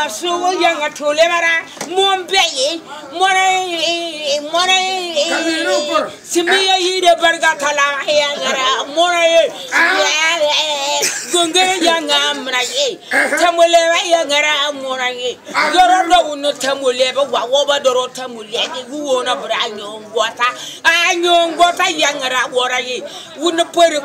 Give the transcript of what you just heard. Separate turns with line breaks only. masuku yangathule bara mombeyi mora mora simiya yire barga thala ya gara mora gonge ah. ya ngamra ye eh. thamule ba ya gara mora ye yoro ah. do uno thamule ba wa wo ba doro thamule ke guona bra nyongwa ta a nyongwa ta ya gara wora ye uno pore